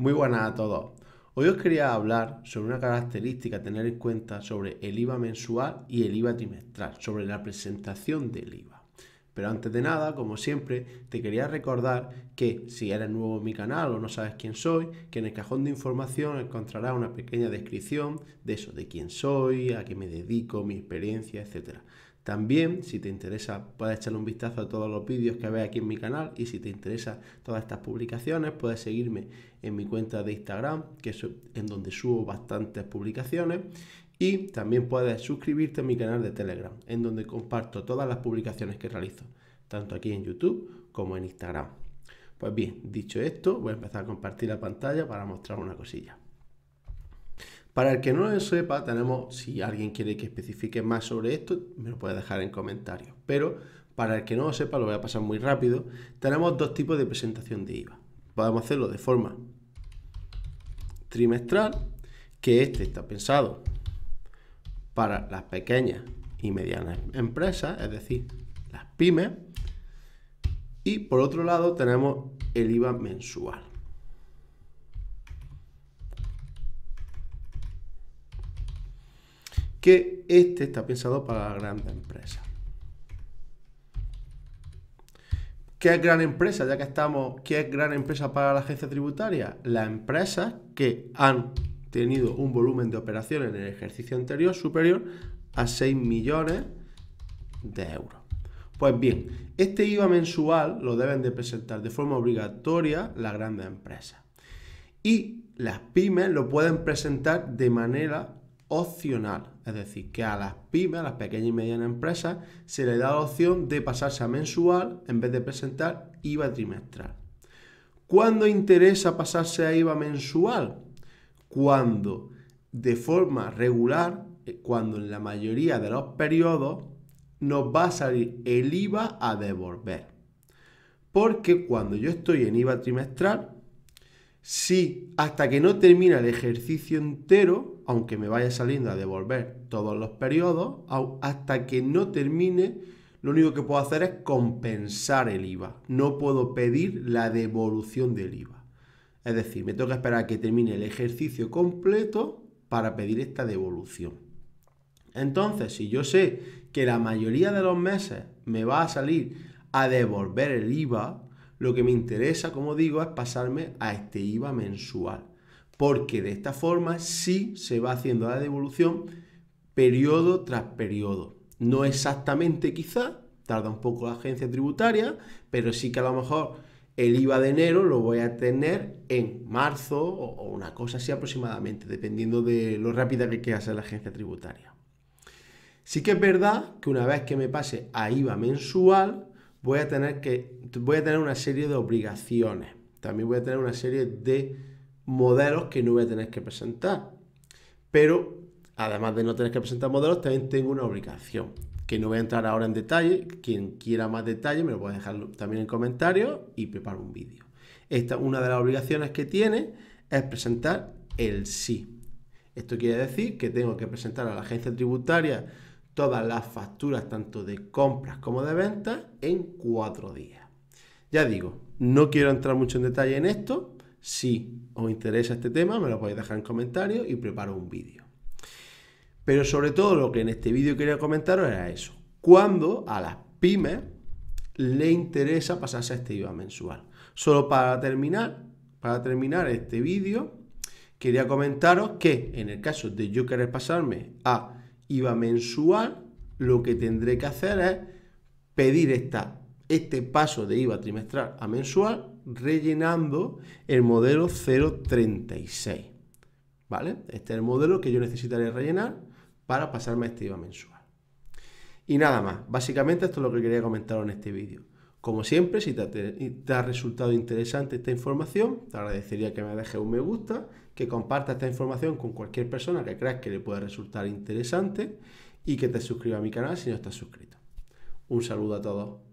Muy buenas a todos. Hoy os quería hablar sobre una característica a tener en cuenta sobre el IVA mensual y el IVA trimestral, sobre la presentación del IVA. Pero antes de nada, como siempre, te quería recordar que si eres nuevo en mi canal o no sabes quién soy, que en el cajón de información encontrarás una pequeña descripción de eso, de quién soy, a qué me dedico, mi experiencia, etc. También, si te interesa, puedes echarle un vistazo a todos los vídeos que ves aquí en mi canal y si te interesa todas estas publicaciones, puedes seguirme en mi cuenta de Instagram, que es en donde subo bastantes publicaciones. Y también puedes suscribirte a mi canal de Telegram, en donde comparto todas las publicaciones que realizo, tanto aquí en YouTube como en Instagram. Pues bien, dicho esto, voy a empezar a compartir la pantalla para mostrar una cosilla. Para el que no lo sepa, tenemos, si alguien quiere que especifique más sobre esto, me lo puede dejar en comentarios. Pero para el que no lo sepa, lo voy a pasar muy rápido, tenemos dos tipos de presentación de IVA. Podemos hacerlo de forma trimestral, que este está pensado para las pequeñas y medianas empresas, es decir, las pymes. Y por otro lado tenemos el IVA mensual. Este está pensado para grandes empresas. ¿Qué es gran empresa? Ya que estamos, ¿qué es gran empresa para la agencia tributaria? Las empresas que han tenido un volumen de operaciones en el ejercicio anterior superior a 6 millones de euros. Pues bien, este IVA mensual lo deben de presentar de forma obligatoria las grandes empresas. Y las pymes lo pueden presentar de manera opcional, es decir, que a las pymes, a las pequeñas y medianas empresas, se le da la opción de pasarse a mensual en vez de presentar IVA trimestral. ¿Cuándo interesa pasarse a IVA mensual? Cuando de forma regular, eh, cuando en la mayoría de los periodos nos va a salir el IVA a devolver. Porque cuando yo estoy en IVA trimestral, si hasta que no termina el ejercicio entero, aunque me vaya saliendo a devolver todos los periodos, hasta que no termine, lo único que puedo hacer es compensar el IVA. No puedo pedir la devolución del IVA. Es decir, me tengo que esperar a que termine el ejercicio completo para pedir esta devolución. Entonces, si yo sé que la mayoría de los meses me va a salir a devolver el IVA, lo que me interesa, como digo, es pasarme a este IVA mensual, porque de esta forma sí se va haciendo la devolución periodo tras periodo. No exactamente quizá, tarda un poco la agencia tributaria, pero sí que a lo mejor el IVA de enero lo voy a tener en marzo o una cosa así aproximadamente, dependiendo de lo rápida que quiera ser la agencia tributaria. Sí que es verdad que una vez que me pase a IVA mensual, voy a tener que voy a tener una serie de obligaciones. También voy a tener una serie de modelos que no voy a tener que presentar. Pero además de no tener que presentar modelos, también tengo una obligación que no voy a entrar ahora en detalle. Quien quiera más detalle me lo puede dejar también en comentarios y preparo un vídeo. Esta, una de las obligaciones que tiene es presentar el sí. Esto quiere decir que tengo que presentar a la agencia tributaria todas las facturas, tanto de compras como de ventas, en cuatro días. Ya digo, no quiero entrar mucho en detalle en esto. Si os interesa este tema, me lo podéis dejar en comentarios y preparo un vídeo. Pero sobre todo lo que en este vídeo quería comentaros era eso. Cuando a las pymes le interesa pasarse a este IVA mensual. Solo para terminar, para terminar este vídeo, quería comentaros que en el caso de yo querer pasarme a IVA mensual, lo que tendré que hacer es pedir esta, este paso de IVA trimestral a mensual rellenando el modelo 036. ¿Vale? Este es el modelo que yo necesitaré rellenar para pasarme a este IVA mensual. Y nada más, básicamente esto es lo que quería comentaros en este vídeo. Como siempre, si te, ha resultado interesante esta información, te agradecería que me dejes un me gusta, que compartas esta información con cualquier persona que creas que le pueda resultar interesante y que te suscribas a mi canal si no estás suscrito. Un saludo a todos.